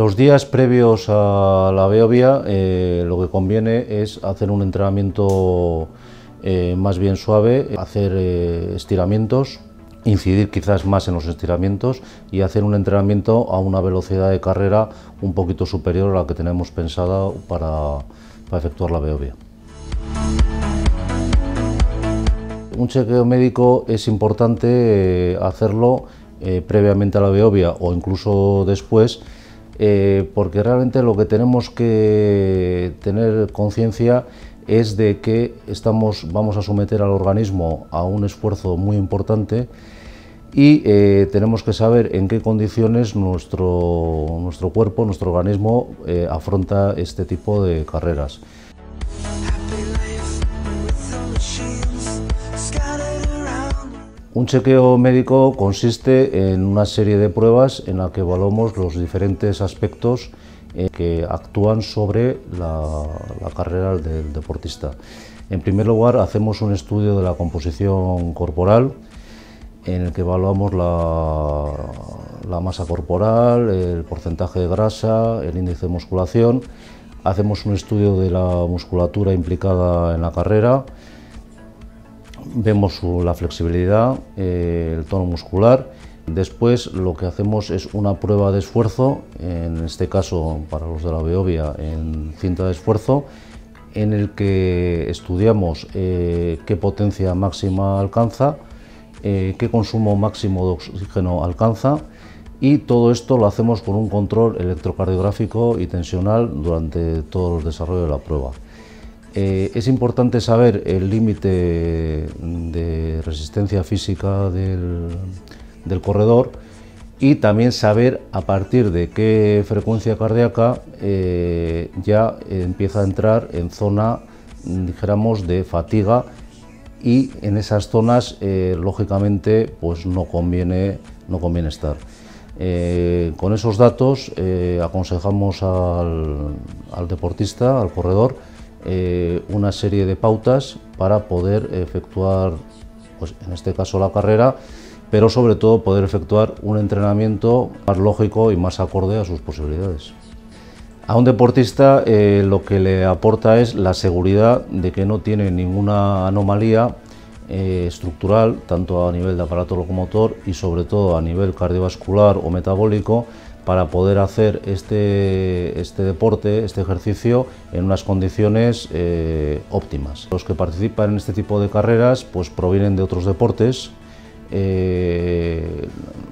Los días previos a la Beovia eh, lo que conviene es hacer un entrenamiento eh, más bien suave, hacer eh, estiramientos, incidir quizás más en los estiramientos y hacer un entrenamiento a una velocidad de carrera un poquito superior a la que tenemos pensada para, efectuar la Beovia. Un chequeo médico es importante hacerlo previamente a la Beovia o incluso después eh, porque realmente lo que tenemos que tener conciencia es de que estamos, vamos a someter al organismo a un esfuerzo muy importante y eh, tenemos que saber en qué condiciones nuestro, nuestro cuerpo, nuestro organismo eh, afronta este tipo de carreras. Un chequeo médico consiste en una serie de pruebas en la que evaluamos los diferentes aspectos eh, que actúan sobre la, carrera del deportista. En primer lugar, hacemos un estudio de la composición corporal, en el que evaluamos la, masa corporal, el porcentaje de grasa, el índice de musculación. Hacemos un estudio de la musculatura implicada en la carrera, vemos la flexibilidad, eh, el tono muscular. Después lo que hacemos es una prueba de esfuerzo, en este caso para los de la Beovia en cinta de esfuerzo, en el que estudiamos eh, qué potencia máxima alcanza, eh, qué consumo máximo de oxígeno alcanza y todo esto lo hacemos con un control electrocardiográfico y tensional durante todo el desarrollo de la prueba. Eh, es importante saber el límite de resistencia física del, corredor y también saber a partir de qué frecuencia cardíaca eh, ya empieza a entrar en zona, dijéramos, de fatiga y en esas zonas, eh, lógicamente, pues no conviene, no conviene estar. con esos datos aconsejamos al deportista, al corredor, eh, una serie de pautas para poder efectuar, pues en este caso la carrera, pero sobre todo poder efectuar un entrenamiento más lógico y más acorde a sus posibilidades. A un deportista eh, lo que le aporta es la seguridad de que no tiene ninguna anomalía eh, estructural, tanto a nivel de aparato locomotor y sobre todo a nivel cardiovascular o metabólico, para poder hacer este, este deporte, este ejercicio, en unas condiciones eh, óptimas. Los que participan en este tipo de carreras pues, provienen de otros deportes,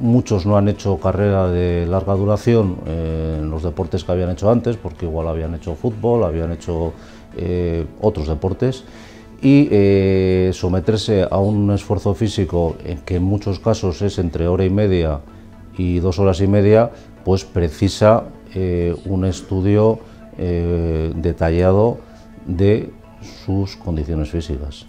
muchos no han hecho carrera de larga duración en los deportes que habían hecho antes, porque igual habían hecho fútbol, habían hecho eh, otros deportes, y someterse a un esfuerzo físico que en muchos casos es entre hora y media y dos horas y media, pues precisa eh, un estudio eh, detallado de sus condiciones físicas.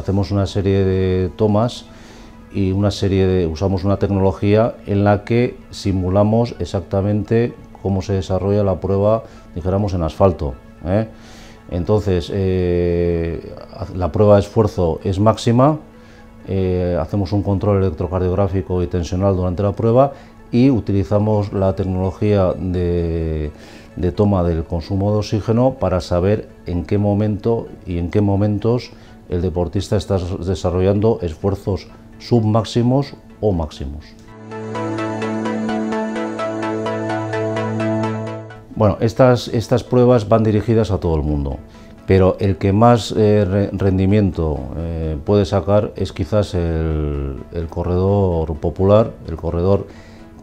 Hacemos una serie de tomas y una serie de, usamos una tecnología en la que simulamos exactamente cómo se desarrolla la prueba, dijéramos, en asfalto. ¿eh? Entonces, eh, la prueba de esfuerzo es máxima, eh, hacemos un control electrocardiográfico y tensional durante la prueba y utilizamos la tecnología de, de toma del consumo de oxígeno para saber en qué momento y en qué momentos el deportista está desarrollando esfuerzos submáximos o máximos. Bueno, estas, estas pruebas van dirigidas a todo el mundo, pero el que más eh, rendimiento eh, puede sacar es quizás el, el corredor popular, el corredor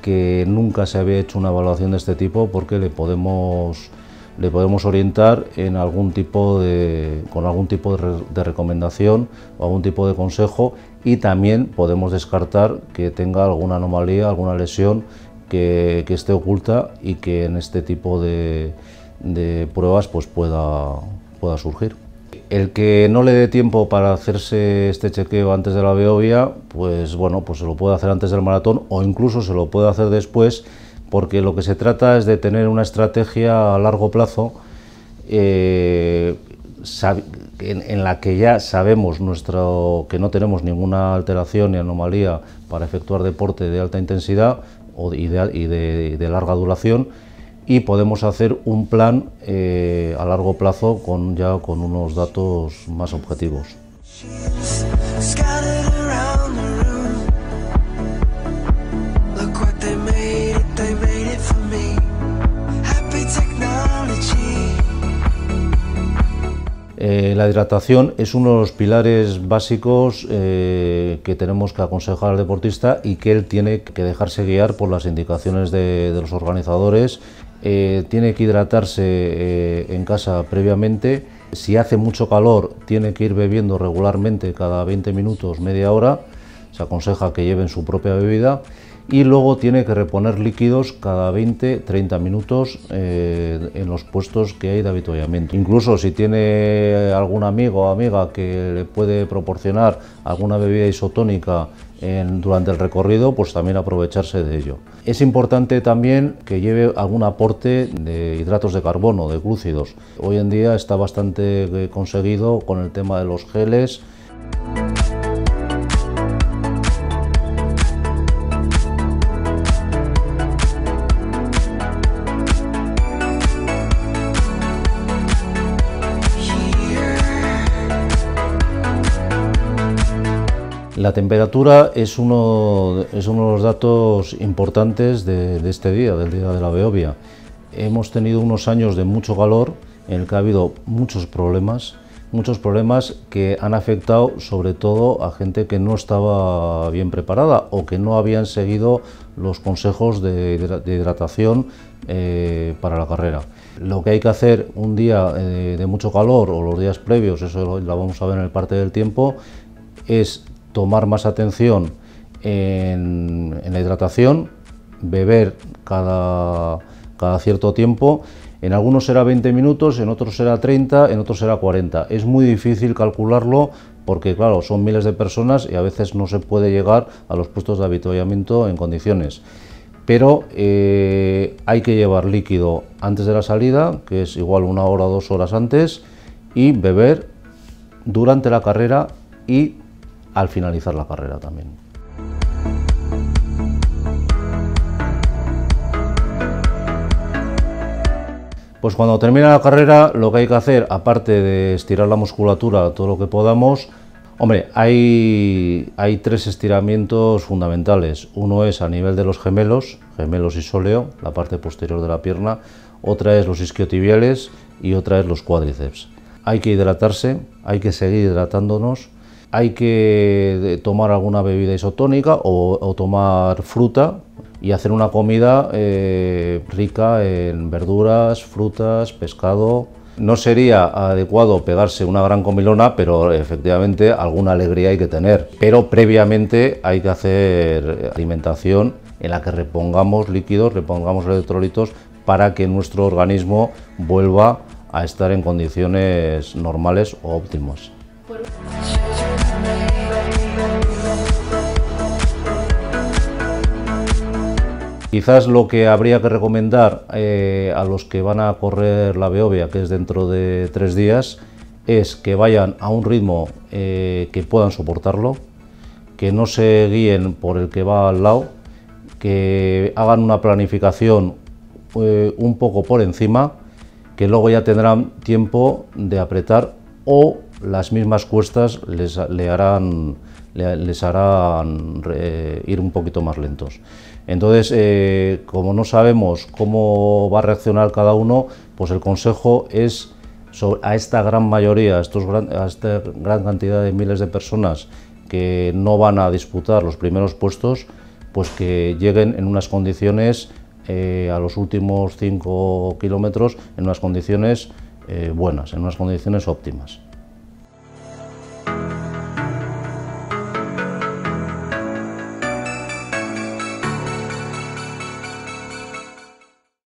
que nunca se había hecho una evaluación de este tipo porque le podemos le podemos orientar en algún tipo de, con algún tipo de, recomendación o algún tipo de consejo y también podemos descartar que tenga alguna anomalía, alguna lesión que, esté oculta y que en este tipo de, pruebas pues pueda, surgir. El que no le dé tiempo para hacerse este chequeo antes de la Beovia, pues bueno, pues se lo puede hacer antes del maratón o incluso se lo puede hacer después, porque lo que se trata es de tener una estrategia a largo plazo eh, en, la que ya sabemos nuestro, que no tenemos ninguna alteración ni anomalía para efectuar deporte de alta intensidad o y de larga duración y podemos hacer un plan eh, a largo plazo con ya con unos datos más objetivos. La hidratación es uno de los pilares básicos eh, que tenemos que aconsejar al deportista y que él tiene que dejarse guiar por las indicaciones de los organizadores eh, tiene que hidratarse eh, en casa previamente. Si hace mucho calor, tiene que ir bebiendo regularmente cada 20 minutos, media hora. Se aconseja que lleven su propia bebida y luego tiene que reponer líquidos cada 20-30 minutos eh, en los puestos que hay de habituallamiento. Incluso si tiene algún amigo o amiga que le puede proporcionar alguna bebida isotónica durante el recorrido, pues también aprovecharse de ello. Es importante también que lleve algún aporte de hidratos de carbono, de glúcidos. Hoy en día está bastante eh, conseguido con el tema de los geles, La temperatura es uno, de los datos importantes de, este día, del día de la Beovia. Hemos tenido unos años de mucho calor en el que ha habido muchos problemas, muchos problemas que han afectado sobre todo a gente que no estaba bien preparada o que no habían seguido los consejos de, hidratación eh, para la carrera. Lo que hay que hacer un día eh, de mucho calor o los días previos, eso lo vamos a ver en el parte del tiempo, es tomar más atención en, la hidratación, beber cada, cierto tiempo. En algunos será 20 minutos, en otros será 30, en otros será 40. Es muy difícil calcularlo porque, claro, son miles de personas y a veces no se puede llegar a los puestos de habituallamiento en condiciones. Pero eh, hay que llevar líquido antes de la salida, que es igual una hora o dos horas antes, y beber durante la carrera y al finalizar la carrera también. Pues cuando termina la carrera lo que hay que hacer, aparte de estirar la musculatura todo lo que podamos, hombre, hay, hay tres estiramientos fundamentales. Uno es a nivel de los gemelos, gemelos y sóleo, la parte posterior de la pierna, otra es los isquiotibiales y otra es los cuádriceps. Hay que hidratarse, hay que seguir hidratándonos, hay que tomar alguna bebida isotónica o, tomar fruta y hacer una comida eh, rica en verduras, frutas, pescado. No sería adecuado pegarse una gran comilona, pero efectivamente alguna alegría hay que tener. Pero previamente hay que hacer alimentación en la que repongamos líquidos, repongamos electrolitos para que nuestro organismo vuelva a estar en condiciones normales o óptimas. Quizás lo que habría que recomendar eh, a los que van a correr la Beovia, que es dentro de tres días, es que vayan a un ritmo eh, que puedan soportarlo, que no se guíen por el que va al lado, que hagan una planificación eh, un poco por encima, que luego ya tendrán tiempo de apretar o las mismas cuestas les, harán, les harán ir un poquito más lentos. Entonces, eh, como no sabemos cómo va a reaccionar cada uno, pues el consejo es a esta gran mayoría, a, a esta gran cantidad de miles de personas que no van a disputar los primeros puestos, pues que lleguen en unas condiciones eh, a los últimos cinco kilómetros, en unas condiciones eh, buenas, en unas condiciones óptimas.